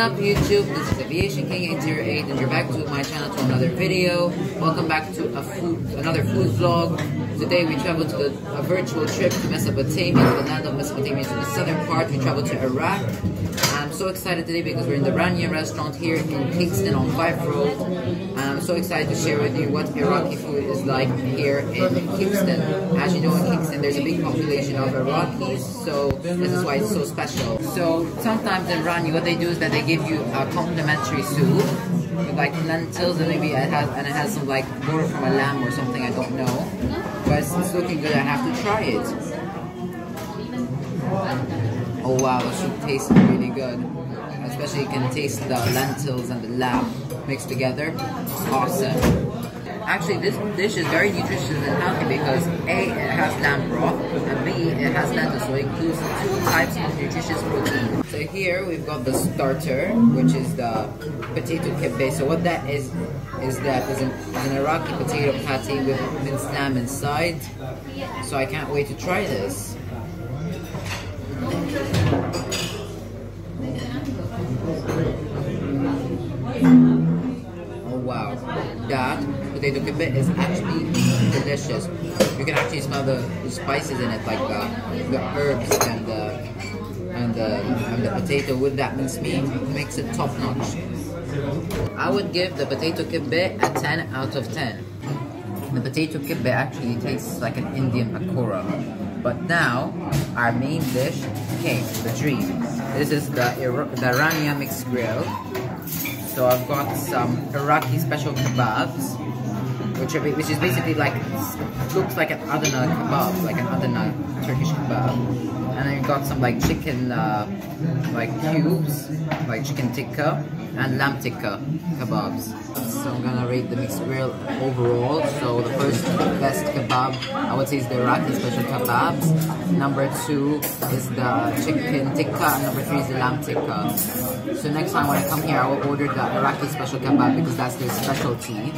up YouTube? This is Aviation King 808 and you're back to my channel to another video. Welcome back to a food, another food vlog. Today we traveled to a, a virtual trip to Mesopotamia, to the land of Mesopotamia, to the southern part. We traveled to Iraq. I'm so excited today because we're in the Ranya restaurant here in Kingston on Fife Road. And I'm so excited to share with you what Iraqi food is like here in Kingston as you know, in Kingston, there's a big population of Iraqis, so this is why it's so special. So sometimes in Ranya, what they do is that they give you a complimentary soup, with like lentils, and maybe it has, and it has some like water from a lamb or something, I don't know. But it's looking good, I have to try it. Oh wow, the soup tastes really good. Especially you can taste the lentils and the lamb mixed together. Awesome actually this dish is very nutritious and healthy because A, it has lamb broth, and B, it has lentils. so it includes two types of nutritious protein. So here we've got the starter, which is the potato kibbeh. So what that is, is that is an, an Iraqi potato patty with minced lamb inside. So I can't wait to try this. that potato kibbeh is actually delicious. You can actually smell the, the spices in it, like uh, the herbs and the, and the and the potato with that minced meat makes it top notch. I would give the potato kibbeh a 10 out of 10. The potato kibbeh actually tastes like an Indian pakora. But now, our main dish came, the dream. This is the, the Irania mixed grill so I've got some Iraqi special kebabs which are, which is basically like looks like an Adana uh, kebab, like an Adana uh, Turkish kebab. And then we got some like chicken uh, like cubes, like chicken tikka and lamb tikka kebabs. So I'm gonna rate the mixed grill overall. So the first best kebab I would say is the Iraqi special kebabs. Number two is the chicken tikka and number three is the lamb tikka. So next time when I come here I will order the Iraqi special kebab because that's their specialty.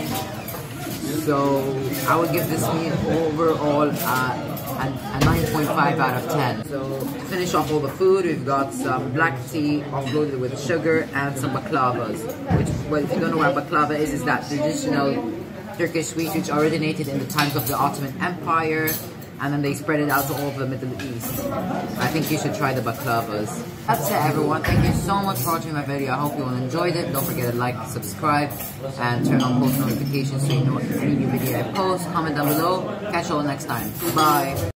So I would give this meal overall a, a 9.5 out of 10. So to finish off all the food, we've got some black tea offloaded with sugar and some baklavas. Which, well, if you don't know what baklava is, is that traditional Turkish sweet which originated in the times of the Ottoman Empire and then they spread it out to all over the Middle East. I think you should try the baklavas. That's it everyone, thank you so much for watching my video, I hope you all enjoyed it, don't forget to like, subscribe, and turn on post notifications so you know any new video I post, comment down below, catch you all next time, bye!